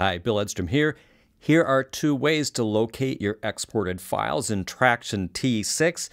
Hi, Bill Edstrom here. Here are two ways to locate your exported files in Tracktion T6.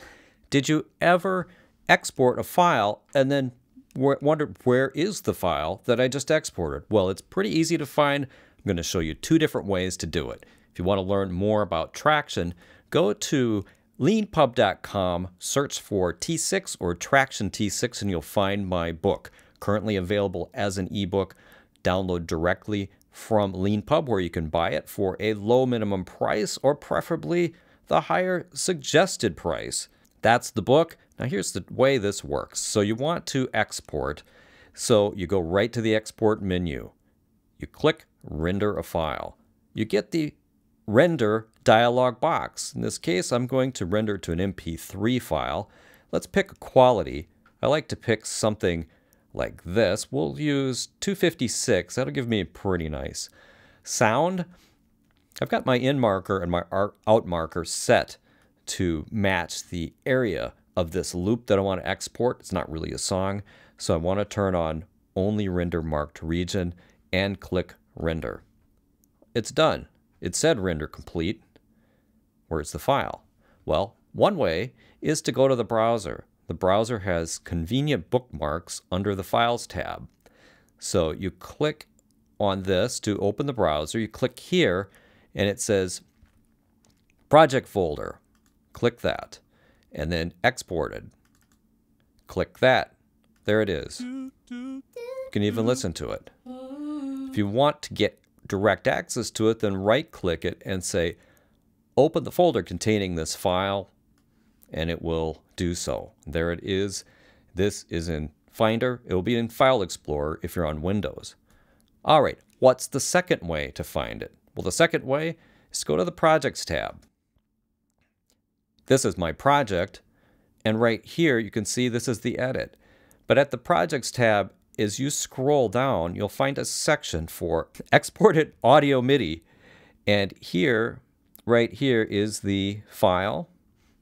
Did you ever export a file and then wonder where is the file that I just exported? Well, it's pretty easy to find. I'm going to show you two different ways to do it. If you want to learn more about Tracktion, go to leanpub.com, search for T6 or Tracktion T6, and you'll find my book, currently available as an ebook. Download directly from LeanPub, where you can buy it for a low minimum price or preferably the higher suggested price. That's the book. Now, here's the way this works. So, you want to export. So, you go right to the export menu. You click render a file. You get the render dialog box. In this case, I'm going to render to an MP3 file. Let's pick a quality. I like to pick something like this. We'll use 256. That'll give me a pretty nice sound. I've got my in marker and my out marker set to match the area of this loop that I want to export. It's not really a song, so I want to turn on only render marked region and click render. It's done. It said render complete. Where's the file? Well, one way is to go to the browser the browser has convenient bookmarks under the Files tab. So you click on this to open the browser. You click here, and it says Project Folder. Click that. And then Exported. Click that. There it is. You can even listen to it. If you want to get direct access to it, then right click it and say, Open the folder containing this file and it will do so. There it is. This is in Finder. It will be in File Explorer if you're on Windows. All right, what's the second way to find it? Well, the second way is go to the Projects tab. This is my project, and right here you can see this is the edit. But at the Projects tab, as you scroll down, you'll find a section for exported audio MIDI. And here, right here, is the file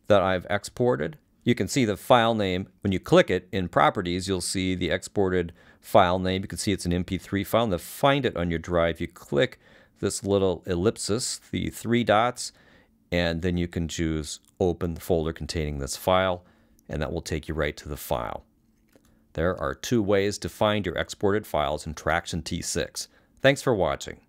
that I've exported. You can see the file name. When you click it in Properties, you'll see the exported file name. You can see it's an MP3 file. And to find it on your drive, you click this little ellipsis, the three dots, and then you can choose Open the folder containing this file, and that will take you right to the file. There are two ways to find your exported files in Tracktion T6. Thanks for watching.